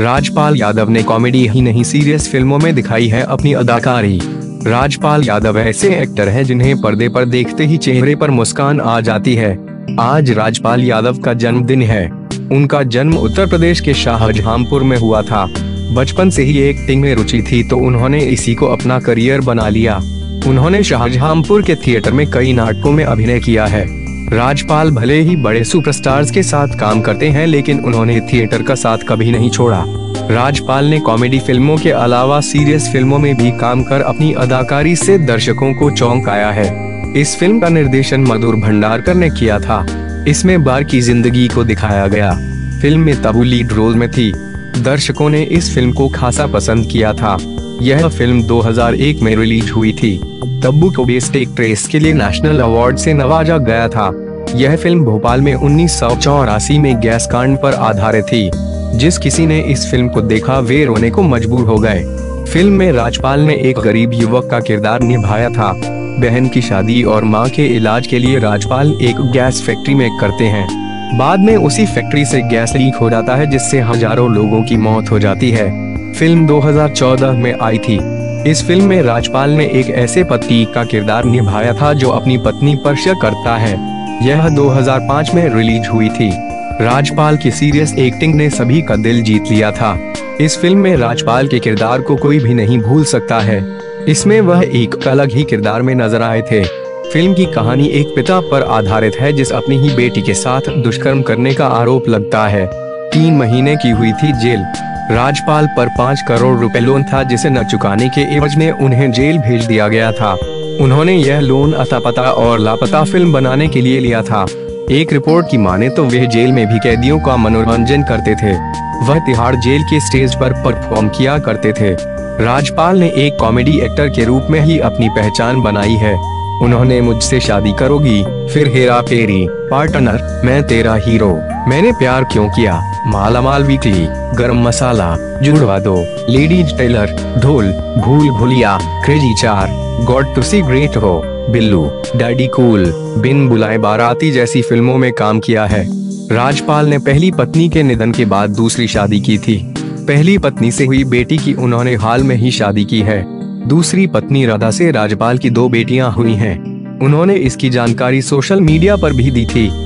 राजपाल यादव ने कॉमेडी ही नहीं, सीरियस फ़िल्मों में दिखाई है अपनी अदाकारी। राजपाल यादव ऐसे एक्टर हैं जिन्हें पर्दे पर देखते ही चेहरे पर मुस्कान आ जाती है। आज राजपाल यादव का जन्मदिन है। उनका जन्म उत्तर प्रदेश के शाहजहांपुर में हुआ था। बचपन से ही एक्टिंग में रुचि थी तो उन्होंने इसी को अपना करियर बना लिया। उन्होंने शाहजहांपुर के थिएटर में कई नाटकों में अभिनय किया है। राजपाल भले ही बड़े सुपरस्टार्स के साथ काम करते हैं, लेकिन उन्होंने थिएटर का साथ कभी नहीं छोड़ा। राजपाल ने कॉमेडी फ़िल्मों के अलावा सीरियस फ़िल्मों में भी काम कर अपनी अदाकारी से दर्शकों को चौंकाया है। इस फ़िल्म का निर्देशन मधुर भंडारकर ने किया था। इसमें बार की ज़िंदगी को दिखाया गया। फ़िल्म में तबू लीड रोल में थी। दर्शकों ने इस फ़िल्म को खासा पसंद किया था। यह फ़िल्म 2001 में रिलीज़ हुई थी। तब्बू को बेस्ट एक्ट्रेस के लिए नेशनल अवार्ड से नवाजा गया था। यह फ़िल्म भोपाल में उन्नीस सौ चौरासी में गैस कांड पर आधारित थी, जिस किसी ने इस फ़िल्म को देखा वे रोने को मजबूर हो गए। फ़िल्म में राजपाल ने एक गरीब युवक का किरदार निभाया था। बहन की शादी और माँ के इलाज के लिए राजपाल एक गैस फैक्ट्री में करते हैं। बाद में उसी फैक्ट्री से गैस लीक हो जाता है, जिससे हज़ारों लोगों की मौत हो जाती है। फ़िल्म 2014 में आई थी। इस फ़िल्म में राजपाल ने एक ऐसे पति का किरदार निभाया था जो अपनी पत्नी पर शक करता है। यह 2005 में रिलीज़ हुई थी। राजपाल की सीरियस एक्टिंग ने सभी का दिल जीत लिया था। इस फ़िल्म में राजपाल के किरदार को कोई भी नहीं भूल सकता है। इसमें वह एक अलग ही किरदार में नज़र आए थे। फ़िल्म की कहानी एक पिता पर आधारित है, जिस अपनी ही बेटी के साथ दुष्कर्म करने का आरोप लगता है। तीन महीने की हुई थी जेल। राजपाल पर पाँच करोड़ रुपए लोन था जिसे न चुकाने के एवज में उन्हें जेल भेज दिया गया था। उन्होंने यह लोन अतापता और लापता फ़िल्म बनाने के लिए लिया था। एक रिपोर्ट की माने तो वे जेल में भी कैदियों का मनोरंजन करते थे। वह तिहाड़ जेल के स्टेज पर परफॉर्म किया करते थे। राजपाल ने एक कॉमेडी एक्टर के रूप में ही अपनी पहचान बनाई है। उन्होंने मुझसे शादी करोगी, फिर हेरा फेरी, पार्टनर, मैं तेरा हीरो। मैंने प्यार क्यों किया? माला माल वीकली गरम मसाला, जुड़वा दो, लेडीज़ टेलर, ढोल, भूल भूलिया क्रेजी चार, गॉड टू सी ग्रेट हो, बिल्लू, डैडी कूल, बिन बुलाए बाराती जैसी फ़िल्मों में काम किया है। राजपाल ने पहली पत्नी के निधन के बाद दूसरी शादी की थी। पहली पत्नी से हुई बेटी की उन्होंने हाल में ही शादी की है। दूसरी पत्नी राधा से राजपाल की दो बेटियाँ हुई हैं। उन्होंने इसकी जानकारी सोशल मीडिया पर भी दी थी।